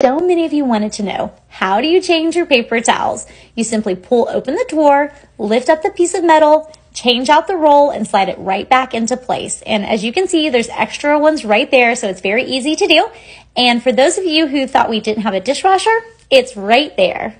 So many of you wanted to know, how do you change your paper towels? You simply pull open the drawer, lift up the piece of metal, change out the roll and slide it right back into place. And as you can see, there's extra ones right there, so it's very easy to do. And for those of you who thought we didn't have a dishwasher, it's right there.